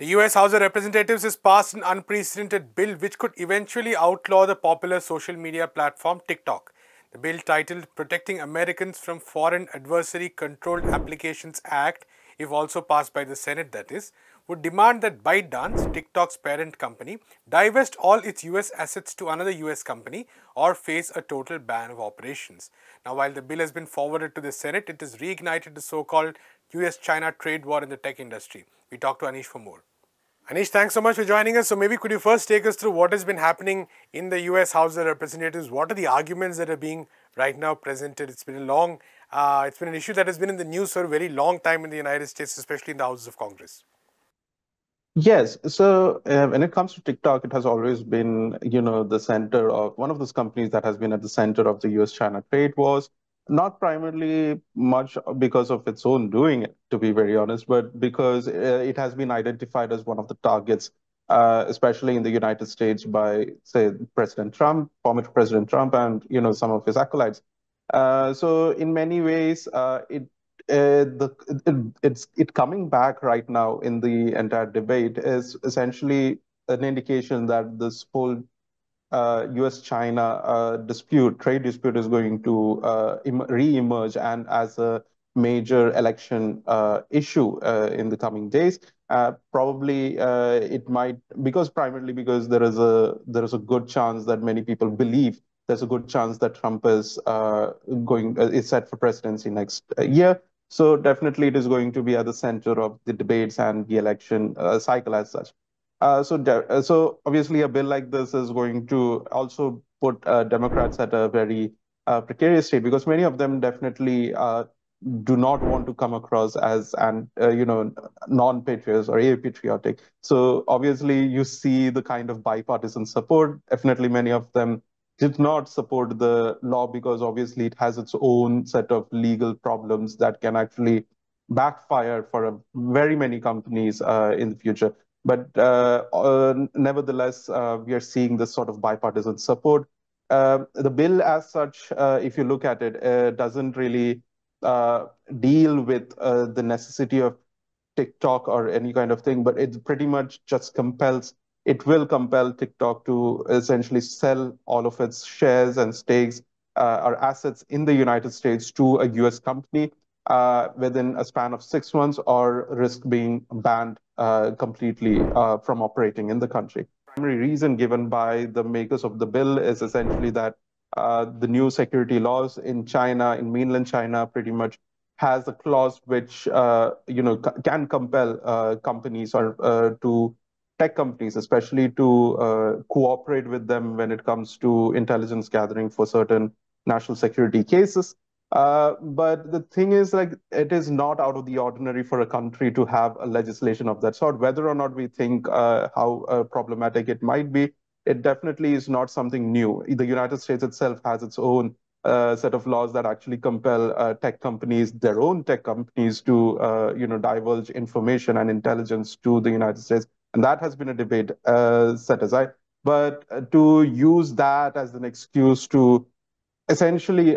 The US House of Representatives has passed an unprecedented bill which could eventually outlaw the popular social media platform TikTok. The bill titled Protecting Americans from Foreign Adversary Controlled Applications Act, if also passed by the Senate that is, would demand that ByteDance, TikTok's parent company, divest all its US assets to another US company or face a total ban of operations. Now, while the bill has been forwarded to the Senate, it has reignited the so-called US-China trade war in the tech industry. We talk to Anish for more. Anish, thanks so much for joining us. So maybe could you first take us through what has been happening in the US House of Representatives? What are the arguments that are being right now presented? It's been a long, uh, it's been an issue that has been in the news for a very long time in the United States, especially in the Houses of Congress. Yes. So uh, when it comes to TikTok, it has always been, you know, the center of one of those companies that has been at the center of the US-China trade wars not primarily much because of its own doing, to be very honest, but because uh, it has been identified as one of the targets, uh, especially in the United States by, say, President Trump, former President Trump, and you know some of his acolytes. Uh, so in many ways, uh, it uh, the it, it's it coming back right now in the entire debate is essentially an indication that this whole US-China uh, dispute, trade dispute is going to uh, re-emerge and as a major election uh, issue uh, in the coming days. Uh, probably it might because primarily because there is a there is a good chance that many people believe there's a good chance that Trump is going is set for presidency next year. So definitely it is going to be at the center of the debates and the election cycle as such. Uh, so, uh, so obviously, a bill like this is going to also put uh, Democrats at a very uh, precarious state because many of them definitely uh, do not want to come across as and uh, you know non-patriots or apatriotic. So obviously, you see the kind of bipartisan support. Definitely, many of them did not support the law because obviously it has its own set of legal problems that can actually backfire for very many companies in the future. But uh, uh, nevertheless, uh, we are seeing this sort of bipartisan support. the bill as such, if you look at it, doesn't really deal with the necessity of TikTok or any kind of thing, but it pretty much just compels it will compel TikTok to essentially sell all of its shares and stakes uh, or assets in the United States to a US company uh, within a span of six months or risk being banned completely uh, from operating in the country. Primary reason given by the makers of the bill is essentially that uh, the new security laws in China, in mainland China, pretty much has a clause which uh, you know can compel uh, companies or uh, to tech companies, especially to cooperate with them when it comes to intelligence gathering for certain national security cases. Uh, but the thing is, like, it is not out of the ordinary for a country to have a legislation of that sort. Whether or not we think uh, how uh, problematic it might be, it definitely is not something new. The United States itself has its own uh, set of laws that actually compel uh, tech companies, their own tech companies, to you know divulge information and intelligence to the United States, and that has been a debate set aside. But to use that as an excuse to essentially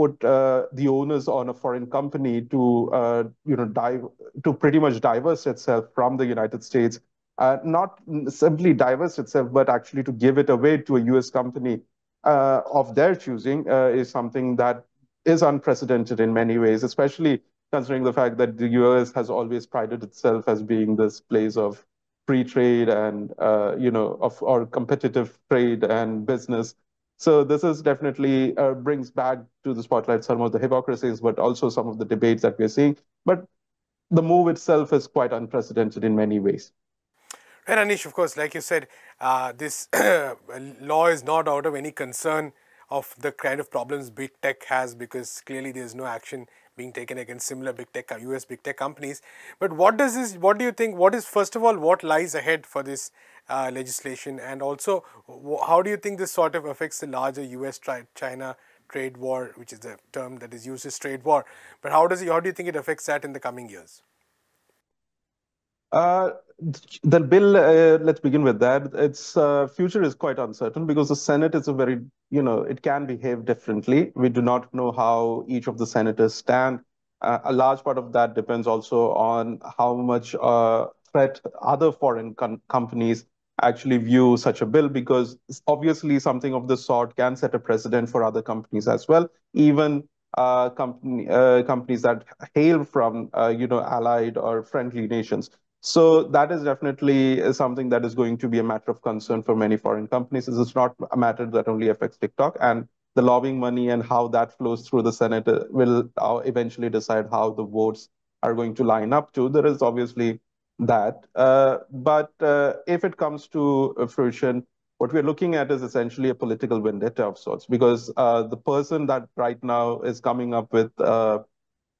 put uh, the owners on a foreign company to uh, you know dive to pretty much divest itself from the United States, uh, not simply divest itself, but actually to give it away to a U.S. company uh, of their choosing uh, is something that is unprecedented in many ways, especially considering the fact that the U.S. has always prided itself as being this place of free trade and uh, you know of or competitive trade and business so this is definitely uh, brings back to the spotlight some of the hypocrisies, but also some of the debates that we're seeing. But the move itself is quite unprecedented in many ways. And Anish, of course, like you said, uh, this law is not out of any concern of the kind of problems big tech has because clearly there's no action being taken against similar big tech US big tech companies. But what does this what do you think what is first of all what lies ahead for this uh, legislation and also how do you think this sort of affects the larger US China trade war which is the term that is used as trade war but how does it, how do you think it affects that in the coming years uh, the bill, uh, let's begin with that. Its uh, future is quite uncertain because the Senate is a very, you know, it can behave differently. We do not know how each of the senators stand. Uh, a large part of that depends also on how much uh, threat other foreign companies actually view such a bill because obviously something of the sort can set a precedent for other companies as well, even uh, company, uh, companies that hail from uh, you know allied or friendly nations. So that is definitely something that is going to be a matter of concern for many foreign companies. This is not a matter that only affects TikTok, and the lobbying money and how that flows through the Senate uh, will uh, eventually decide how the votes are going to line up to. There is obviously that. Uh, but uh, if it comes to fruition, what we're looking at is essentially a political vendetta of sorts, because uh, the person that right now is coming up with uh,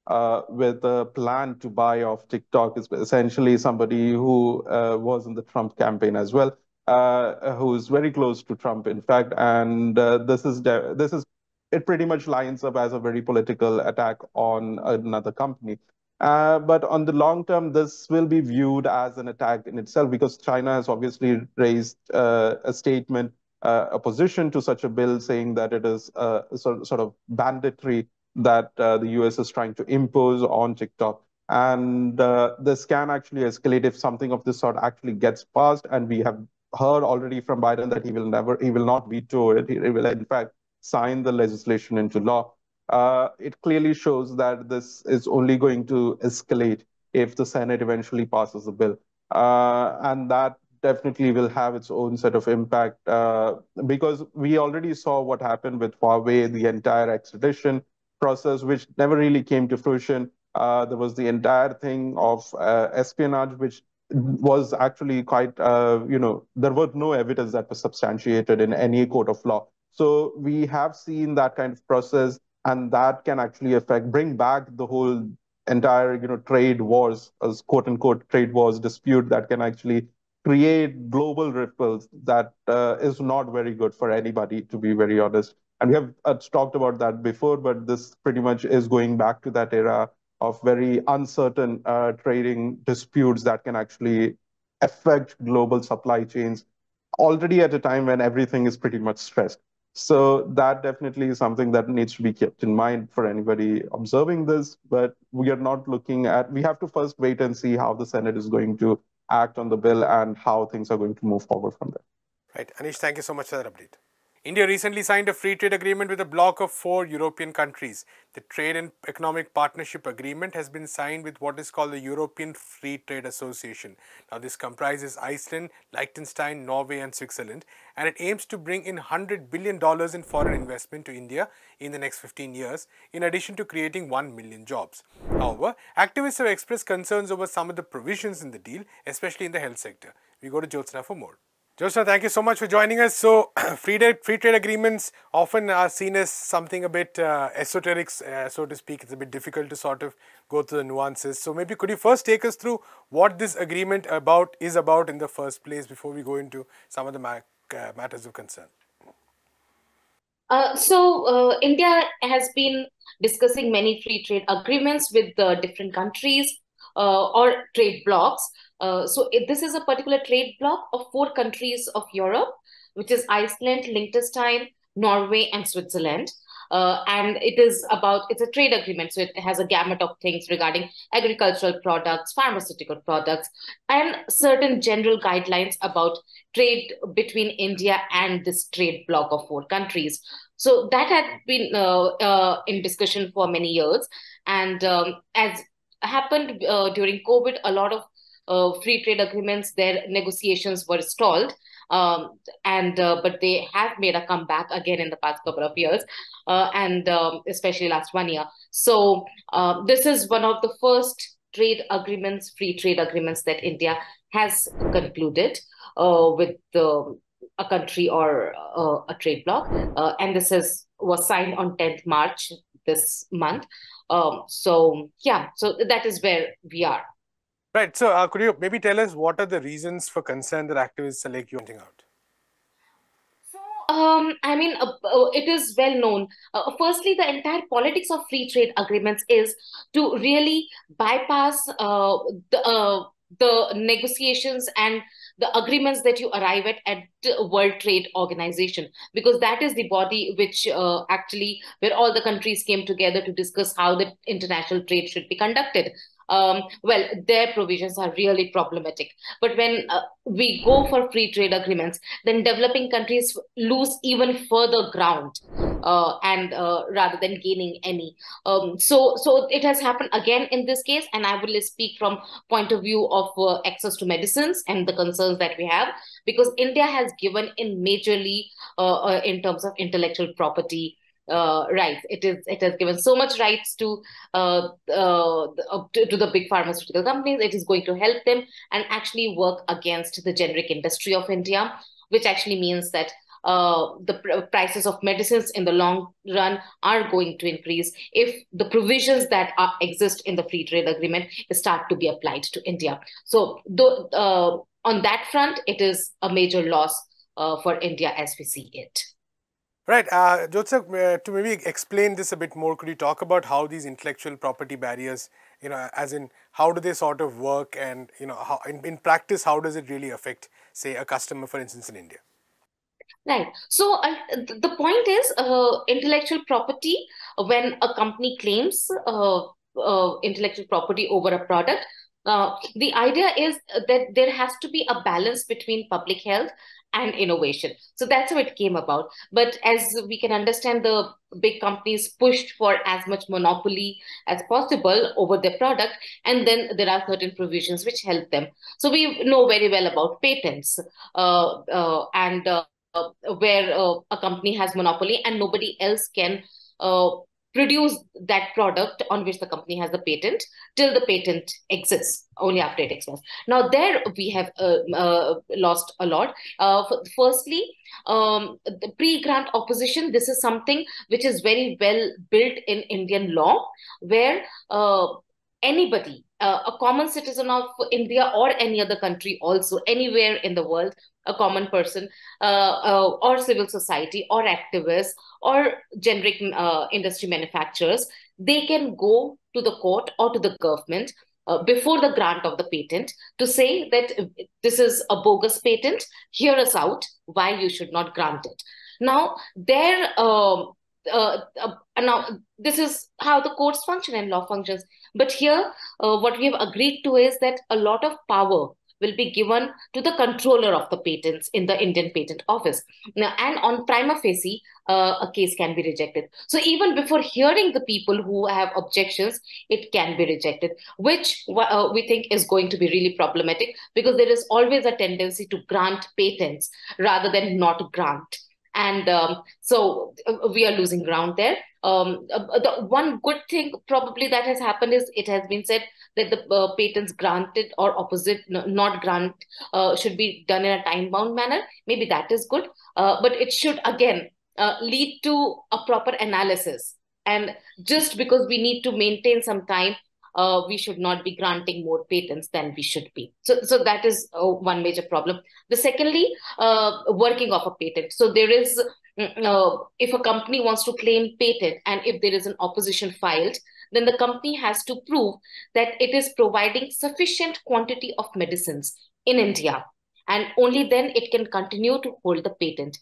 uh, with a plan to buy off TikTok is essentially somebody who uh, was in the Trump campaign as well, uh, who's very close to Trump, in fact. And uh, this is this is it pretty much lines up as a very political attack on another company. Uh, but on the long term, this will be viewed as an attack in itself because China has obviously raised uh, a statement, uh, opposition to such a bill, saying that it is a sort, sort of banditry that uh, the US is trying to impose on TikTok. And uh, this can actually escalate if something of this sort actually gets passed. And we have heard already from Biden that he will never, he will not veto it. He will, in fact, sign the legislation into law uh, it clearly shows that this is only going to escalate if the Senate eventually passes the bill. Uh, and that definitely will have its own set of impact uh, because we already saw what happened with Huawei, the entire extradition process, which never really came to fruition. Uh, there was the entire thing of uh, espionage, which was actually quite, uh, you know, there was no evidence that was substantiated in any court of law. So we have seen that kind of process and that can actually affect bring back the whole entire you know trade wars as quote unquote trade wars dispute that can actually create global ripples that uh, is not very good for anybody to be very honest. And we have uh, talked about that before but this pretty much is going back to that era of very uncertain uh, trading disputes that can actually affect global supply chains already at a time when everything is pretty much stressed so that definitely is something that needs to be kept in mind for anybody observing this. But we are not looking at, we have to first wait and see how the Senate is going to act on the bill and how things are going to move forward from there. Right. Anish, thank you so much for that update. India recently signed a free trade agreement with a bloc of four European countries. The Trade and Economic Partnership Agreement has been signed with what is called the European Free Trade Association. Now, this comprises Iceland, Liechtenstein, Norway, and Switzerland, and it aims to bring in $100 billion in foreign investment to India in the next 15 years, in addition to creating 1 million jobs. However, activists have expressed concerns over some of the provisions in the deal, especially in the health sector. We go to Jyotsna for more. Jyotsna, thank you so much for joining us. So, free trade, free trade agreements often are seen as something a bit uh, esoteric, uh, so to speak. It's a bit difficult to sort of go through the nuances. So, maybe could you first take us through what this agreement about is about in the first place before we go into some of the ma uh, matters of concern? Uh, so, uh, India has been discussing many free trade agreements with the different countries uh, or trade blocs. Uh, so it, this is a particular trade bloc of four countries of Europe, which is Iceland, Liechtenstein, Norway, and Switzerland. Uh, and it is about it's a trade agreement so it has a gamut of things regarding agricultural products pharmaceutical products and certain general guidelines about trade between india and this trade bloc of four countries so that had been uh, uh, in discussion for many years and um, as happened uh, during covid a lot of uh, free trade agreements, their negotiations were stalled. Um, and uh, but they have made a comeback again in the past couple of years, uh, and um, especially last one year. So uh, this is one of the first trade agreements, free trade agreements that India has concluded uh, with a country or uh, a trade bloc, and this is was signed on 10th March this month. Um, so yeah, so that is where we are. Right. So, uh, could you maybe tell us what are the reasons for concern that activists are like you pointing out? Um, I mean, uh, uh, it is well known. Uh, firstly, the entire politics of free trade agreements is to really bypass uh, the uh, the negotiations and the agreements that you arrive at at World Trade Organization, because that is the body which uh, actually where all the countries came together to discuss how the international trade should be conducted. Um, well, their provisions are really problematic. But when uh, we go for free trade agreements, then developing countries lose even further ground, uh, and uh, rather than gaining any. Um, so, so it has happened again in this case, and I will speak from point of view of uh, access to medicines and the concerns that we have, because India has given in majorly uh, uh, in terms of intellectual property uh, rights. It is it has given so much rights to, uh, uh, to, to the big pharmaceutical companies. It is going to help them and actually work against the generic industry of India, which actually means that uh, the pr- prices of medicines in the long run are going to increase if the provisions that are, exist in the free trade agreement start to be applied to India. So, uh, on that front, it is a major loss uh, for India as we see it. Right. Uh, Jyotsna, uh, to maybe explain this a bit more, could you talk about how these intellectual property barriers, you know, as in how do they sort of work and, you know, how in, in practice, how does it really affect, say, a customer, for instance, in India? Right. So uh, the point is uh, intellectual property, when a company claims uh, uh intellectual property over a product, the idea is that there has to be a balance between public health and innovation. So that's how it came about. But as we can understand, the big companies pushed for as much monopoly as possible over their product. And then there are certain provisions which help them. So we know very well about patents uh, uh, and uh, where uh, a company has monopoly and nobody else can uh, produce that product on which the company has the patent till the patent exists only after it expires now there we have uh, uh, lost a lot. Uh, firstly um, the pre-grant opposition this is something which is very well built in indian law where uh, anybody uh, a common citizen of india or any other country also anywhere in the world a common person uh, uh, or civil society or activists or generic uh, industry manufacturers they can go to the court or to the government uh, before the grant of the patent to say that this is a bogus patent hear us out why you should not grant it. Now there um, uh, uh, now this is how the courts function and law functions but here what we have agreed to is that a lot of power will be given to the controller of the patents in the Indian Patent Office. Now, and on prima facie, uh, a case can be rejected. So even before hearing the people who have objections, it can be rejected, which uh, we think is going to be really problematic because there is always a tendency to grant patents rather than not grant and um, so uh, we are losing ground there. Um, uh, the one good thing probably that has happened is it has been said that the uh, patents granted or opposite not grant uh, should be done in a time bound manner. Maybe that is good, uh, but it should again uh, lead to a proper analysis. And just because we need to maintain some time uh, we should not be granting more patents than we should be. So, so that is uh, one major problem. The secondly, uh, working of a patent. So there is, mm, uh, if a company wants to claim patent and if there is an opposition filed, then the company has to prove that it is providing sufficient quantity of medicines in India. And only then it can continue to hold the patent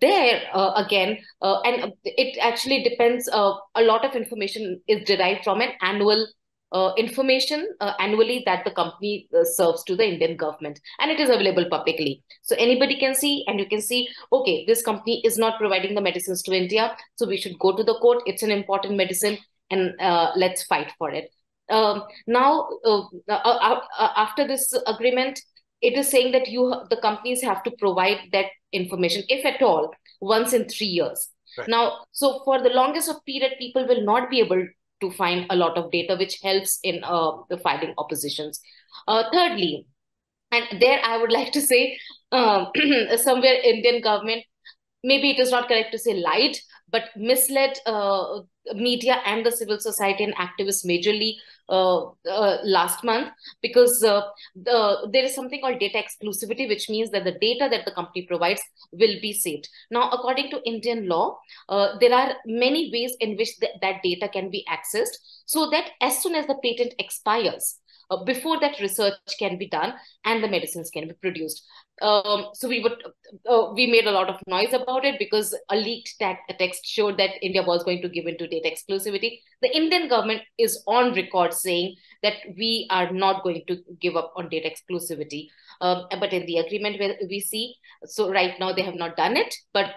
there uh, again uh, and it actually depends uh, a lot of information is derived from an annual uh, information uh, annually that the company uh, serves to the Indian government, and it is available publicly. So anybody can see, and you can see, okay, this company is not providing the medicines to India, so we should go to the court. It's an important medicine, and uh, let's fight for it. Um, now, uh, uh, after this agreement, it is saying that you, the companies, have to provide that information, if at all, once in three years. Right. Now, so for the longest of period, people will not be able to find a lot of data which helps in uh, the filing oppositions. Uh, thirdly, and there I would like to say um, somewhere Indian government, maybe it is not correct to say lied, but misled uh, media and the civil society and activists majorly uh, uh, last month because uh, the, there is something called data exclusivity, which means that the data that the company provides will be saved. Now, according to Indian law, uh, there are many ways in which th that data can be accessed so that as soon as the patent expires, uh, before that research can be done and the medicines can be produced. Um, so we would uh, we made a lot of noise about it because a leaked text showed that India was going to give into data exclusivity. The Indian government is on record saying that we are not going to give up on data exclusivity. Um, but in the agreement we see, so right now they have not done it, but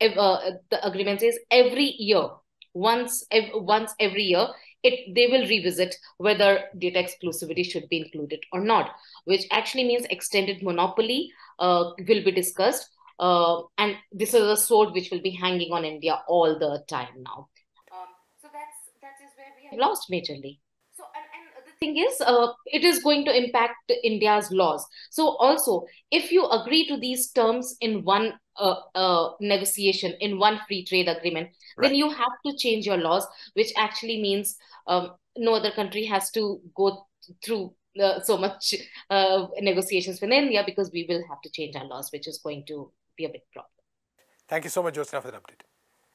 if, uh, the agreement says every year, once once every year, it they will revisit whether data exclusivity should be included or not, which actually means extended monopoly uh, will be discussed. Uh, and this is a sword which will be hanging on India all the time now. Um, so that's that is where we have lost majorly. So and, and the thing is, uh, it is going to impact India's laws. So also, if you agree to these terms in one uh, uh, negotiation, in one free trade agreement, right. then you have to change your laws, which actually means um, no other country has to go through uh, so much uh, negotiations with India because we will have to change our laws, which is going to be a big problem. Thank you so much, Jyotsna, for the update.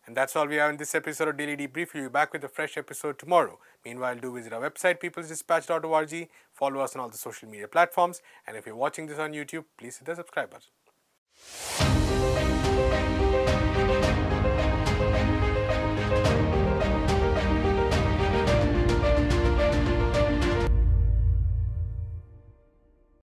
And that's all we have in this episode of Daily Debrief. We'll be back with a fresh episode tomorrow. Meanwhile, do visit our website, peoplesdispatch.org, follow us on all the social media platforms, and if you're watching this on YouTube, please hit the subscribe button. すごい。